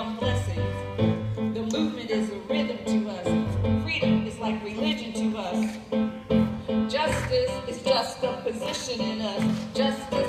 on blessings. The movement is a rhythm to us. Freedom is like religion to us. Justice is just a position in us. Justice